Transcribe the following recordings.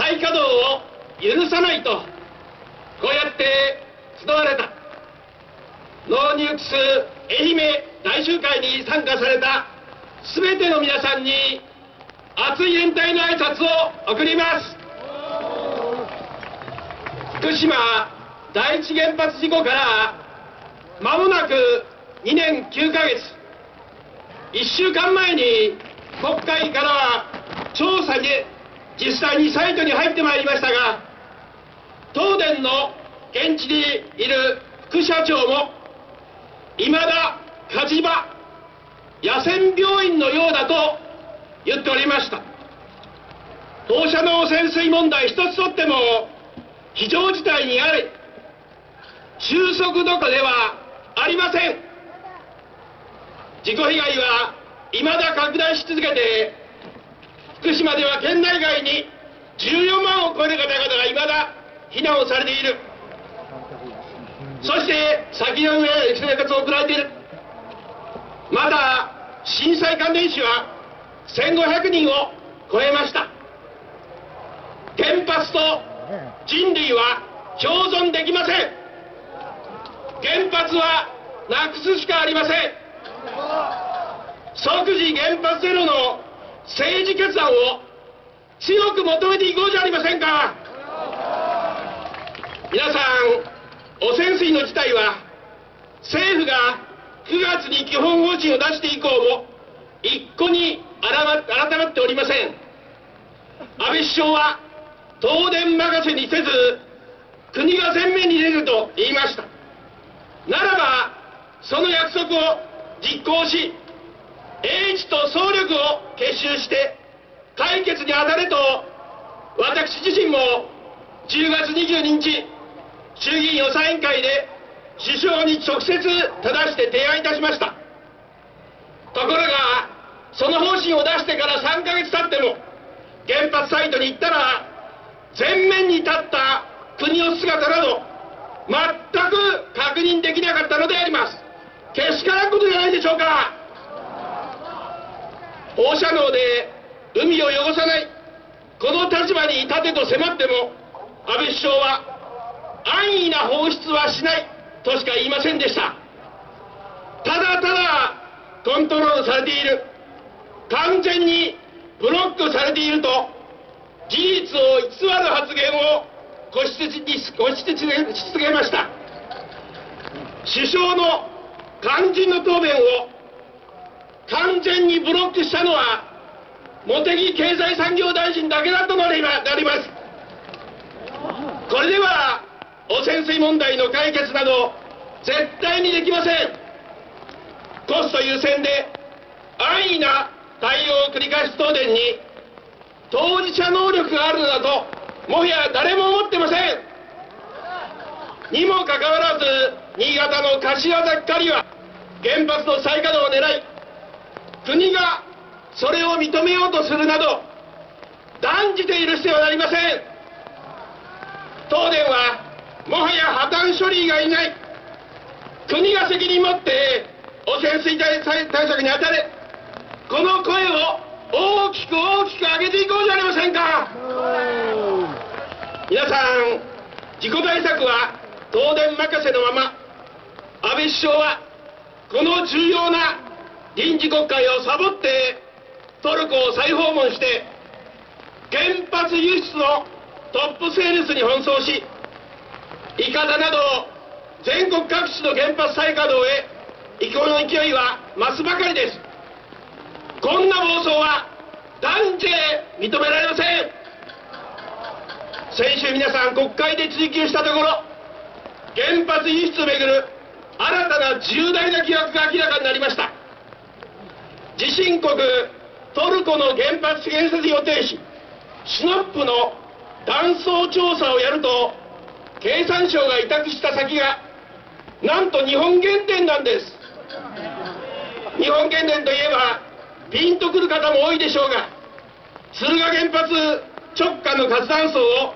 再稼働を許さないとこうやって集われた。 NO NUKES 愛媛大集会に参加された全ての皆さんに熱い連帯の挨拶を送ります。福島第一原発事故から間もなく2年9ヶ月。1週間前に国会からは調査に実際にサイトに入ってまいりましたが東電の現地にいる副社長もいまだ火事場野戦病院のようだと言っておりました。放射能汚染水問題一つとっても非常事態にあり収束どころではありません。事故被害は未だ拡大し続けて福島では県内外に14万を超える方々が未だ避難をされている。そして先の上生活を送られている。また震災関連死は1500人を超えました。原発と人類は共存できません。原発はなくすしかありません。即時原発ゼロの政治決断を強く求めていこうじゃありませんか。皆さん汚染水の事態は政府が9月に基本方針を出して以降も一向に改まっておりません。安倍首相は東電任せにせず国が前面に出ると言いました。ならばその約束を実行し英知と総力を結集して解決に当たれと私自身も10月22日衆議院予算委員会で首相に直接正して提案いたしました。ところがその方針を出してから3ヶ月経っても原発サイトに行ったら前面に立った国の姿など全く確認できなかったのであります。けしからんことじゃないでしょうか。放射能で海を汚さない。この立場に立てと迫っても安倍首相は安易な放出はしないとしか言いませんでした。ただただコントロールされている。完全にブロックされていると事実を偽る発言をご指摘ご指摘し続けました。首相の肝心の答弁を完全にブロックしたのは茂木経済産業大臣だけだとなります。これでは汚染水問題の解決など絶対にできません。コスト優先で安易な対応を繰り返す東電に当事者能力があるのだともはや誰も思ってません。にもかかわらず新潟の柏崎刈は原発の再稼働を狙い国がそれを認めようとするなど断じて許してはなりません。東電はもはや破綻処理がいない。国が責任持って汚染水対策に当たれ。この声を大きく大きく上げていこうじゃありませんか。皆さん事故対策は東電任せのまま。安倍首相はこの重要な臨時国会をサボってトルコを再訪問して原発輸出のトップセールスに奔走しいかだなど全国各地の原発再稼働へ移行の勢いは増すばかりです。こんな暴走は断じて認められません。先週皆さん国会で追及したところ原発輸出をめぐる新たな重大な疑惑が明らかになりました。地震国トルコの原発建設予定しシノップの断層調査をやると経産省が委託した先がなんと日本原電なんです。日本原電といえばピンとくる方も多いでしょうが敦賀原発直下の活断層を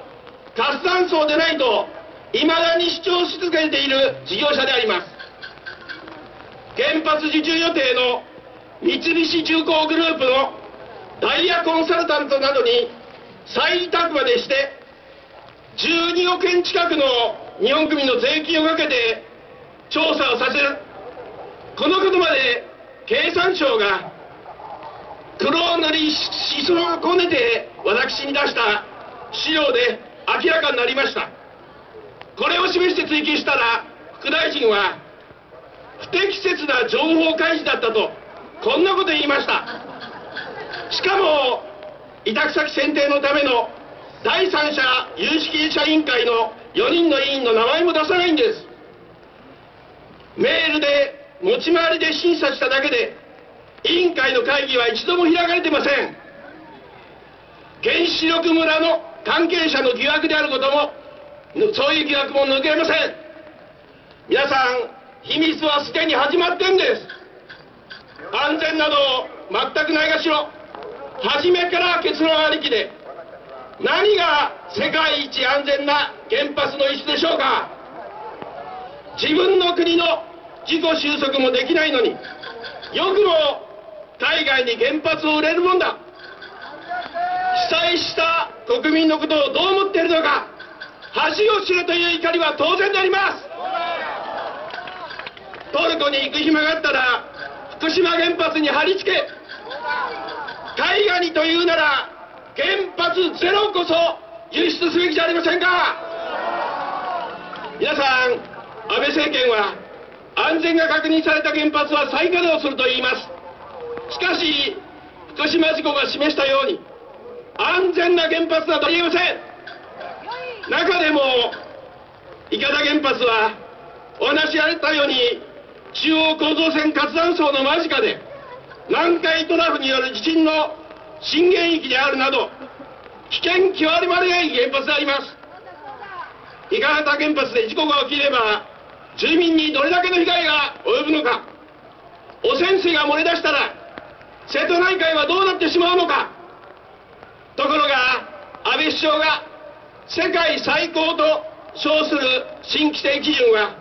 活断層でないといまだに主張し続けている事業者であります。原発受注予定の三菱重工グループのダイヤコンサルタントなどに再委託までして12億円近くの日本国民の税金をかけて調査をさせる。このことまで経産省が黒塗りしそをこねて私に出した資料で明らかになりました。これを示して追及したら副大臣は不適切な情報開示だったとこんなこと言いました。しかも委託先選定のための第三者有識者委員会の4人の委員の名前も出さないんです。メールで持ち回りで審査しただけで委員会の会議は一度も開かれてません。原子力村の関係者の疑惑であることもそういう疑惑も抜けません。皆さん秘密はすでに始まってんです。安全など全くないがしろ初めから結論ありきで何が世界一安全な原発の椅子でしょうか。自分の国の自己収束もできないのによくも海外に原発を売れるもんだ。被災した国民のことをどう思っているのか恥を知れという怒りは当然であります。トルコに行く暇があったら福島原発に貼り付け海外にというなら原発ゼロこそ輸出すべきじゃありませんか。皆さん安倍政権は安全が確認された原発は再稼働すると言います。しかし福島事故が示したように安全な原発だと言えません。中でも伊方原発はお話しあったように中央構造線活断層の間近で南海トラフによる地震の震源域であるなど危険極まりない原発であります。伊方原発で事故が起きれば住民にどれだけの被害が及ぶのか汚染水が漏れ出したら瀬戸内海はどうなってしまうのかところが安倍首相が世界最高と称する新規定基準は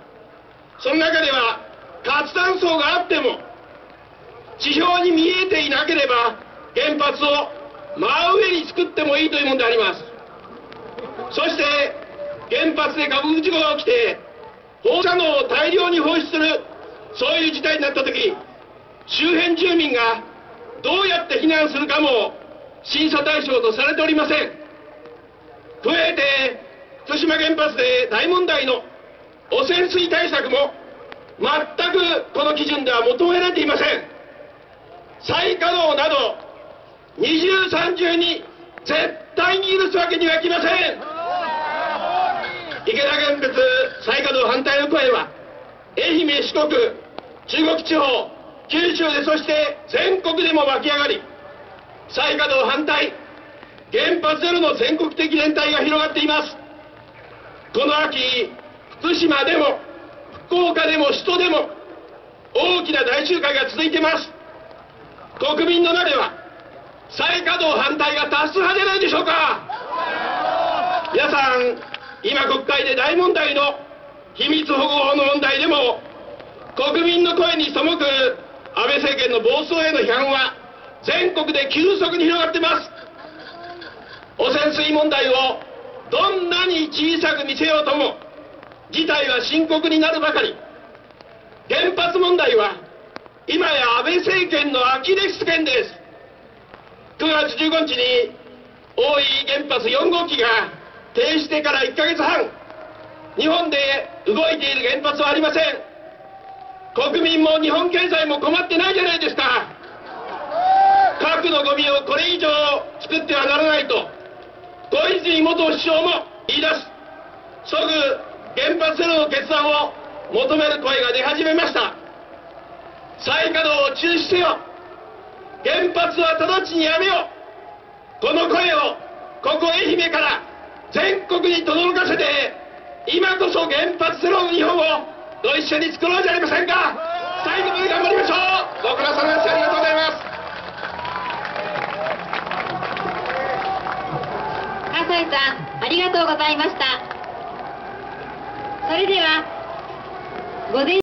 その中では活断層があっても地表に見えていなければ原発を真上に作ってもいいというものであります。そして原発で核事故が起きて放射能を大量に放出するそういう事態になった時周辺住民がどうやって避難するかも審査対象とされておりません。加えて福島原発で大問題の汚染水対策も全くこの基準では求められていません。再稼働など二重三重に絶対に許すわけにはいきません。池田原発再稼働反対の声は愛媛四国中国地方九州でそして全国でも湧き上がり再稼働反対原発ゼロの全国的連帯が広がっています。この秋福島でも福岡でも首都でも大きな大集会が続いてます。国民の中では再稼働反対が多数派じゃないでしょうか。皆さん今国会で大問題の秘密保護法の問題でも国民の声に背く安倍政権の暴走への批判は全国で急速に広がってます。汚染水問題をどんなに小さく見せようとも事態は深刻になるばかり。原発問題は今や安倍政権のアキレス腱です。9月15日に大井原発4号機が停止してから1ヶ月半。日本で動いている原発はありません。国民も日本経済も困ってないじゃないですか。核のゴミをこれ以上作ってはならないと小泉元首相も言い出す。即原発ゼロの決断を求める声が出始めました。再稼働を中止せよ。原発は直ちにやめよう。この声をここ愛媛から全国に轟かせて今こそ原発ゼロの日本をご一緒に作ろうじゃありませんか。最後まで頑張りましょう。ご苦労様です。ありがとうございます。笠井さんありがとうございました。それでは午前